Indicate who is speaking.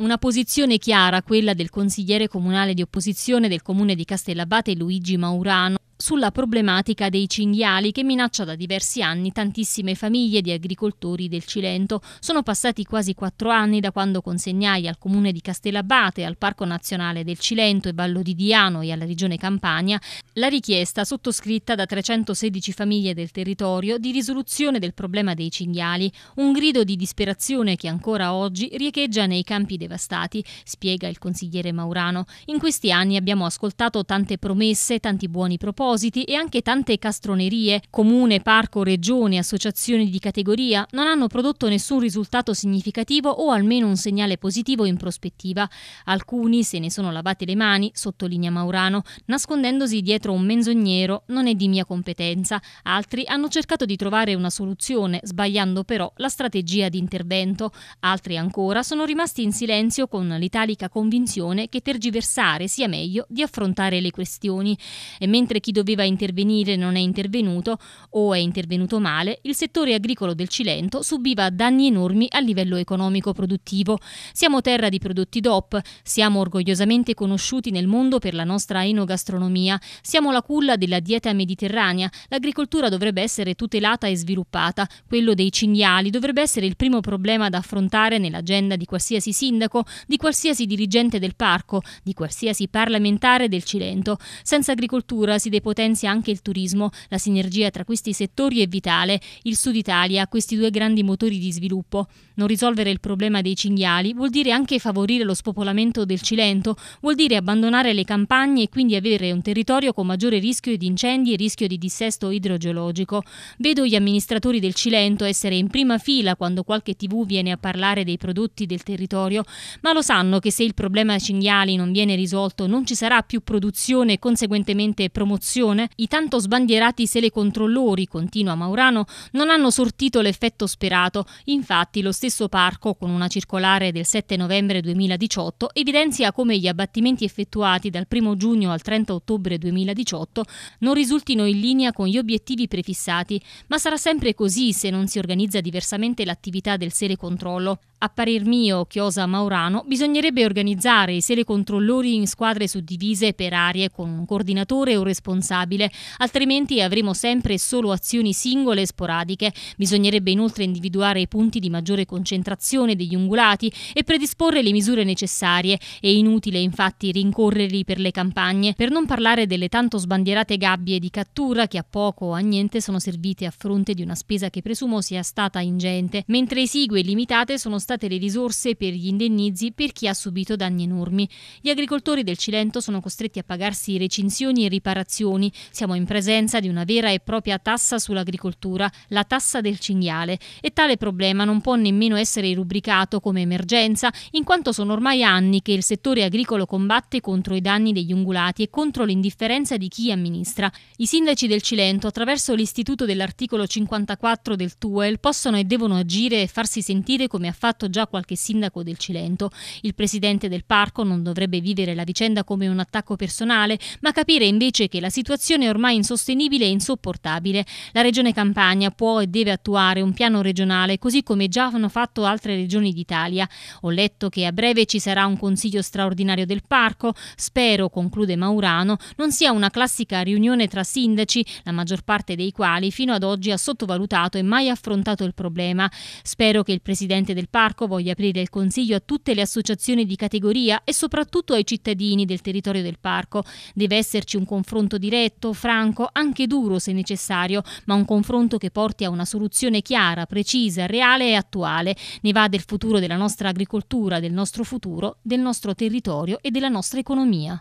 Speaker 1: Una posizione chiara, quella del consigliere comunale di opposizione del comune di Castellabate Luigi Maurano, sulla problematica dei cinghiali che minaccia da diversi anni tantissime famiglie di agricoltori del Cilento. Sono passati quasi quattro anni da quando consegnai al comune di Castellabate, al Parco Nazionale del Cilento e Vallo di Diano e alla Regione Campania la richiesta sottoscritta da 316 famiglie del territorio di risoluzione del problema dei cinghiali, un grido di disperazione che ancora oggi riecheggia nei campi devastati, spiega il consigliere Maurano. In questi anni abbiamo ascoltato tante promesse, tanti buoni propositi propositi e anche tante castronerie, comune, parco, regione, associazioni di categoria, non hanno prodotto nessun risultato significativo o almeno un segnale positivo in prospettiva. Alcuni se ne sono lavati le mani, sottolinea Maurano, nascondendosi dietro un menzognero, non è di mia competenza. Altri hanno cercato di trovare una soluzione, sbagliando però la strategia di intervento. Altri ancora sono rimasti in silenzio con l'italica convinzione che tergiversare sia meglio di affrontare le questioni. E mentre chi doveva intervenire non è intervenuto o è intervenuto male, il settore agricolo del Cilento subiva danni enormi a livello economico-produttivo. Siamo terra di prodotti DOP, siamo orgogliosamente conosciuti nel mondo per la nostra enogastronomia, siamo la culla della dieta mediterranea, l'agricoltura dovrebbe essere tutelata e sviluppata, quello dei cinghiali dovrebbe essere il primo problema da affrontare nell'agenda di qualsiasi sindaco, di qualsiasi dirigente del parco, di qualsiasi parlamentare del Cilento. Senza agricoltura si depotenzia anche il turismo, la sinergia tra questi settori è vitale. Il Sud Italia ha questi due grandi motori di sviluppo. Non risolvere il problema dei cinghiali vuol dire anche favorire lo spopolamento del Cilento, vuol dire abbandonare le campagne e quindi avere un territorio con maggiore rischio di incendi e rischio di dissesto idrogeologico. Vedo gli amministratori del Cilento essere in prima fila quando qualche TV viene a parlare dei prodotti del territorio, ma lo sanno che se il problema cinghiali non viene risolto non ci sarà più produzione e conseguentemente promozione corruzione, i tanto sbandierati telecontrollori, continua Maurano, non hanno sortito l'effetto sperato. Infatti lo stesso parco, con una circolare del 7 novembre 2018, evidenzia come gli abbattimenti effettuati dal 1 giugno al 30 ottobre 2018 non risultino in linea con gli obiettivi prefissati, ma sarà sempre così se non si organizza diversamente l'attività del telecontrollo. A parer mio, chiosa Maurano, bisognerebbe organizzare i telecontrollori in squadre suddivise per aree con un coordinatore o responsabile, altrimenti avremo sempre solo azioni singole e sporadiche. Bisognerebbe inoltre individuare i punti di maggiore concentrazione degli ungulati e predisporre le misure necessarie. È inutile infatti rincorrerli per le campagne, per non parlare delle tanto sbandierate gabbie di cattura che a poco o a niente sono servite a fronte di una spesa che presumo sia stata ingente, mentre esigue e limitate sono state le risorse per gli indennizi per chi ha subito danni enormi. Gli agricoltori del Cilento sono costretti a pagarsi recinzioni e riparazioni. Siamo in presenza di una vera e propria tassa sull'agricoltura, la tassa del cinghiale. E tale problema non può nemmeno essere rubricato come emergenza, in quanto sono ormai anni che il settore agricolo combatte contro i danni degli ungulati e contro l'indifferenza di chi amministra. I sindaci del Cilento, attraverso l'istituto dell'articolo 54 del TUEL, possono e devono agire e farsi sentire come ha fatto già qualche sindaco del Cilento. Il presidente del parco non dovrebbe vivere la vicenda come un attacco personale, ma capire invece che la situazione è ormai insostenibile e insopportabile. La regione Campania può e deve attuare un piano regionale, così come già hanno fatto altre regioni d'Italia. Ho letto che a breve ci sarà un consiglio straordinario del parco. Spero, conclude Maurano, non sia una classica riunione tra sindaci, la maggior parte dei quali fino ad oggi ha sottovalutato e mai affrontato il problema. Spero che il presidente del parco voglia aprire il consiglio a tutte le associazioni di categoria e soprattutto ai cittadini del territorio del parco. Deve esserci un confronto diretto, franco, anche duro se necessario, ma un confronto che porti a una soluzione chiara, precisa, reale e attuale. Ne va del futuro della nostra agricoltura, del nostro futuro, del nostro territorio e della nostra economia.